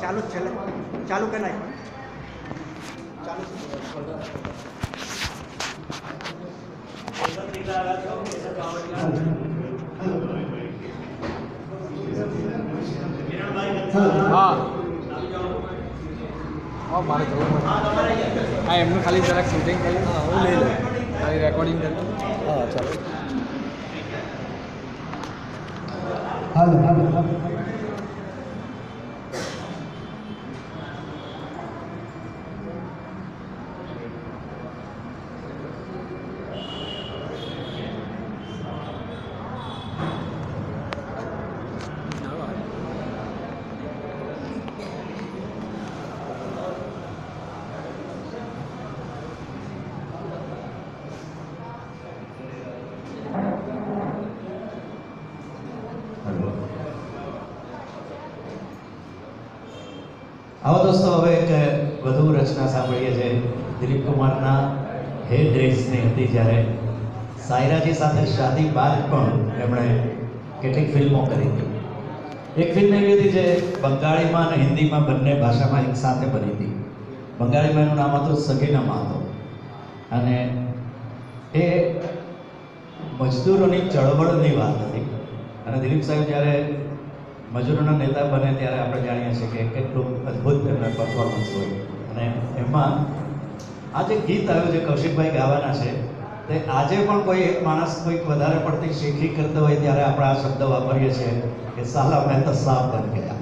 ચાલુ જ છેલ્લે ચાલુ કે નહીં ચાલુ હા હા મારે જવું પડે હા એમનું ખાલી જરાક શૂટિંગ કર્યું હા હું લઈ લઉં ખાલી રેકોર્ડિંગ કર્યું હા ચાલો هذا આવો દોસ્તો, હવે એક વધુ રચના સાંભળીએ છીએ દિલીપ કુમારના હે ડ્રેસની હતી, જ્યારે સાયરાજી સાથે શાદી બાદ પણ એમણે કેટલીક ફિલ્મો કરી હતી. એક ફિલ્મ એવી હતી જે બંગાળીમાં અને હિન્દીમાં બંને ભાષામાં એક સાથે બની હતી. બંગાળીમાં એનું નામ હતું સગીના માતો અને એ મજદૂરોની ચળવળની વાત હતી. અને દિલીપ સાહેબ જ્યારે મજૂરોના નેતા બને ત્યારે આપણે જાણીએ છીએ કે કેટલું અદ્ભુત એમના પરફોર્મન્સ હોય. અને એમાં આ જે ગીત આવ્યું છે કૌશિકભાઈ ગાવાના છે. તે આજે પણ કોઈ એક માણસ કોઈક વધારે પડતી શીખી કરતો હોય ત્યારે આપણે આ શબ્દ વાપરીએ છીએ કે સાલા, મેં તો સાફ બની ગયા.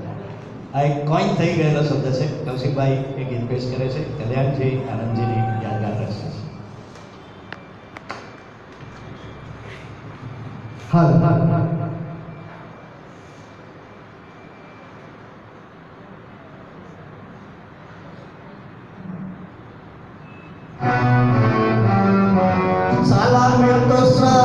આ એક કોઈન થઈ ગયેલો શબ્દ છે. કૌશિકભાઈ એ ગીત પેશ કરે છે. કલ્યાણજી આનંદજીની યાદગાર રહેશે હા હા હાલો. Santo, Santo.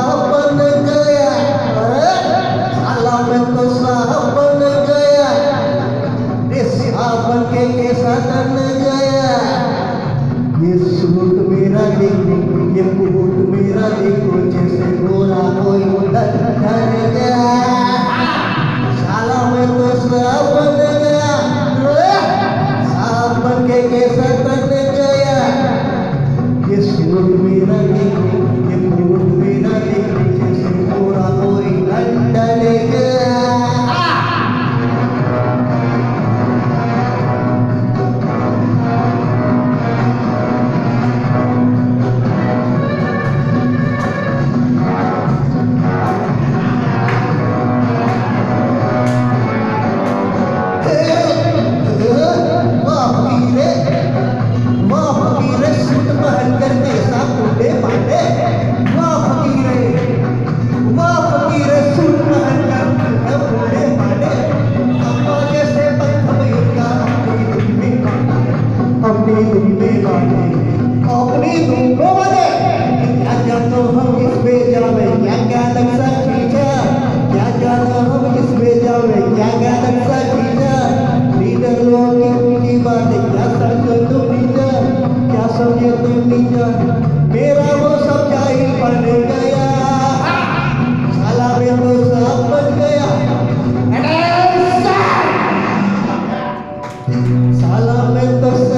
Salam, let us.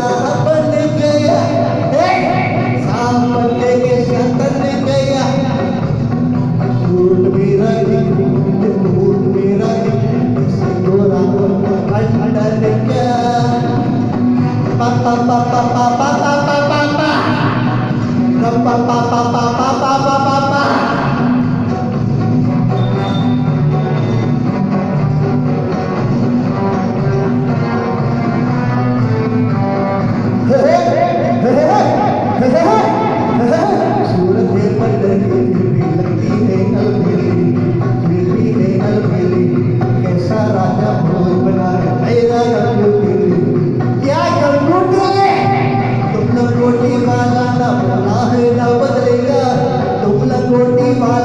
my